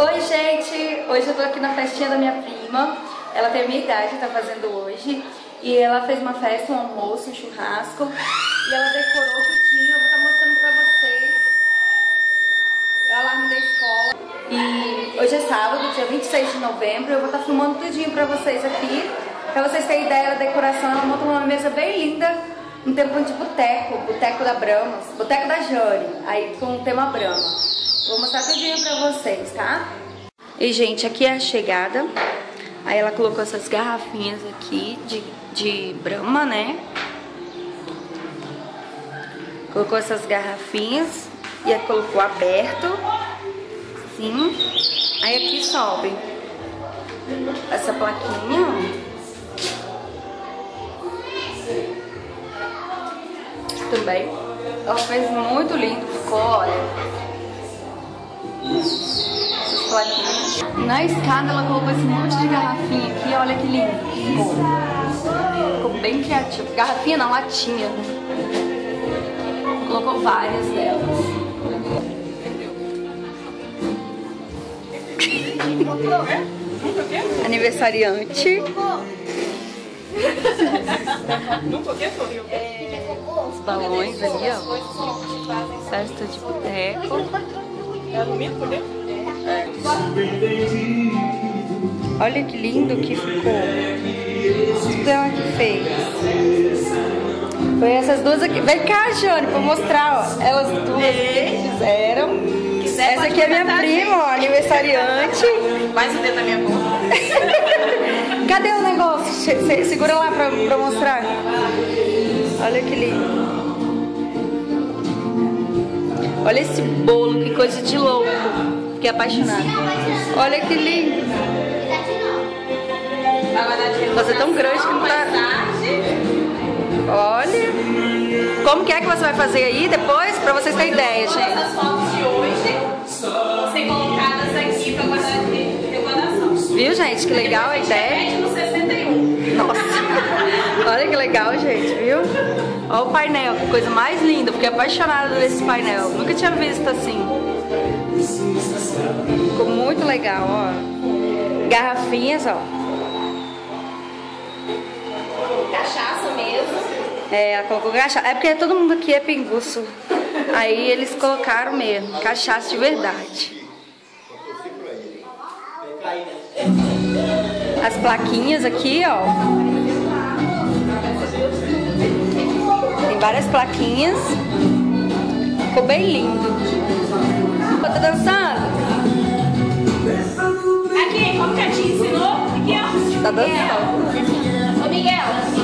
Oi, gente! Hoje eu tô aqui na festinha da minha prima. Ela tem a minha idade, tá fazendo hoje. E ela fez uma festa, um almoço, um churrasco. E ela decorou tudinho. Eu vou estar tá mostrando pra vocês. É o alarme da escola. E hoje é sábado, dia 26 de novembro. Eu vou estar tá filmando tudinho pra vocês aqui. Pra vocês terem ideia da decoração, ela montou uma mesa bem linda. Um tempo de boteco, boteco da Brahma, boteco da Jane, aí com o tema Brahma. Vou mostrar tudinho pra vocês, tá? E, gente, aqui é a chegada. Aí ela colocou essas garrafinhas aqui de, de Brahma, né? Colocou essas garrafinhas e aí colocou aberto. Sim. Aí aqui sobe essa plaquinha, Também. Ela fez muito lindo, ficou, olha. Na escada ela colocou esse monte de garrafinha aqui, olha que lindo. Ficou, ficou bem criativo. Garrafinha não, latinha. Colocou várias delas. Aniversariante. Os balões ali, ó. Festa de boteco. É alumínio por dentro? É. Olha que lindo que ficou. Tudo ela que fez. Foi essas duas aqui. Vem cá, Jane, pra mostrar, ó. Elas duas que fizeram. Quiser, Essa aqui é minha prima, ó, aniversariante. Mais um dedo na minha boca. Cadê o negócio? Segura lá pra, pra mostrar. Olha que lindo. Olha esse bolo, que coisa de louco. Fiquei apaixonada. Olha que lindo. Você é tão grande que não tá... Olha. Como que é que você vai fazer aí depois? Pra vocês terem ideia, gente. Ser colocadas aqui pra guardar de recordação. Viu, gente? Que legal a ideia. Nossa. Olha que legal, gente, viu? Olha o painel, que coisa mais linda. Fiquei apaixonada desse painel. Nunca tinha visto assim. Ficou muito legal, ó. Garrafinhas, ó. Cachaça mesmo. É, ela colocou cachaça. É porque todo mundo aqui é pinguço. Aí eles colocaram mesmo, cachaça de verdade. As plaquinhas aqui, ó. várias plaquinhas. Ficou bem lindo. Tá dançando? Aqui, como que a tia ensinou? Aqui, ó. Tá dançando. Ô. Miguel.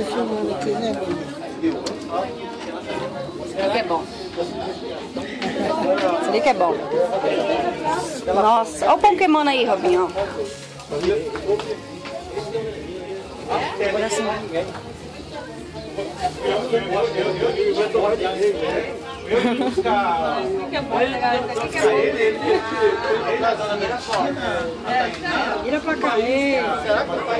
Se filmando aqui, né? Isso que é bom. Isso que é bom. Nossa, olha o pão queimando aí, Robinho. Agora assim. Vira pra cá. Tem que voltar